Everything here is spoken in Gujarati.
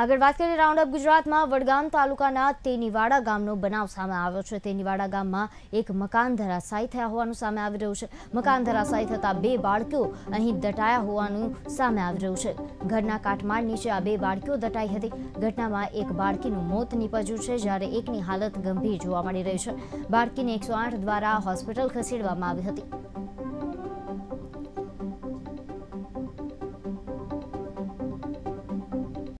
આગળ વાત કરીએ રાઉન્ડ અપ ગુજરાતમાં, વડગામ તાલુકાના તેનીવાડા ગામનો બનાવ સામે આવ્યો છે. તેનીવાડા ગામમાં એક મકાન ધરાશાયી થયા હોવાનું સામે આવી રહ્યું છે. મકાન ધરાશાયી થતા બે બાળકીઓ અહીં દટાયા હોવાનું સામે આવી રહ્યું છે. ઘરના કાટમાળ નીચે આ બે બાળકીઓ દટાઈ હતી. ઘટનામાં એક બાળકીનું મોત નીપજ્યું છે, જ્યારે એકની હાલત ગંભીર જોવા મળી રહી છે. બાળકીને એકસો આઠ દ્વારા હોસ્પિટલ ખસેડવામાં આવી હતી.